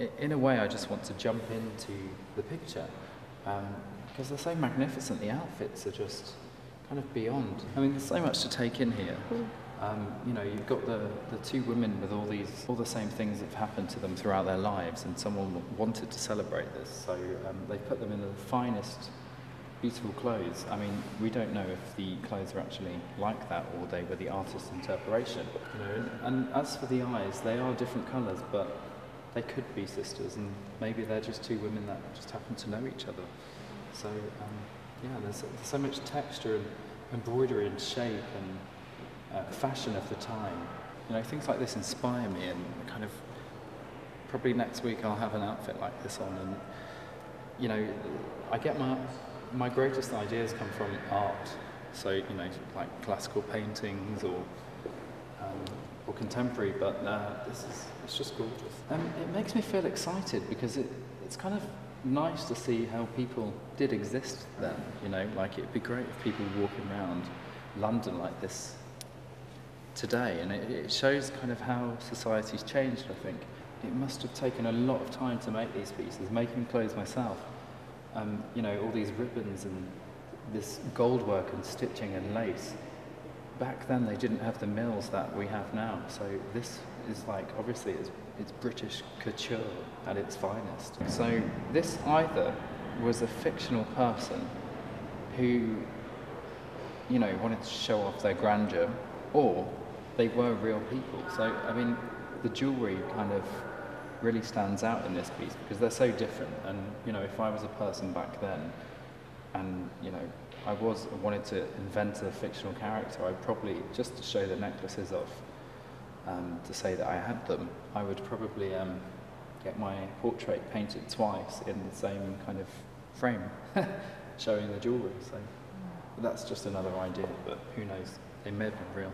i- in a way, I just want to jump into the picture because they're so magnificent. The outfits are just kind of beyond. I mean, there's so much to take in here. Um, you know, you've got the, the two women with all these, all the same things that have happened to them throughout their lives, and someone wanted to celebrate this, so um, they put them in the finest, beautiful clothes. I mean, we don't know if the clothes are actually like that or they were the artist's interpretation. You know, and, and as for the eyes, they are different colours, but they could be sisters, and maybe they're just two women that just happen to know each other. So, um, yeah, there's, there's so much texture and embroidery and shape and uh, fashion of the time. You know, things like this inspire me, and kind of probably next week I'll have an outfit like this on, and you know, I get my my greatest ideas come from art. So you know, like classical paintings or um, or contemporary, but uh, this is it's just gorgeous. Um, it makes me feel excited because it, it's kind of nice to see how people did exist then. You know, like it'd be great if people were walking around London like this today, and it, it shows kind of how society's changed. I think it must have taken a lot of time to make these pieces. Making clothes myself, um, you know, all these ribbons and this gold work and stitching and lace back then they didn't have the mills that we have now. So this is like obviously it's, it's British couture at its finest. So this either was a fictional person who, you know, wanted to show off their grandeur, or they were real people. So I mean, the jewelry kind of really stands out in this piece because they're so different. And you know, if I was a person back then, and you know I was wanted to invent a fictional character, I probably just to show the necklaces off, um, to say that I had them, I would probably um, get my portrait painted twice in the same kind of frame, showing the jewellery. So that's just another idea, but who knows? They may have been real.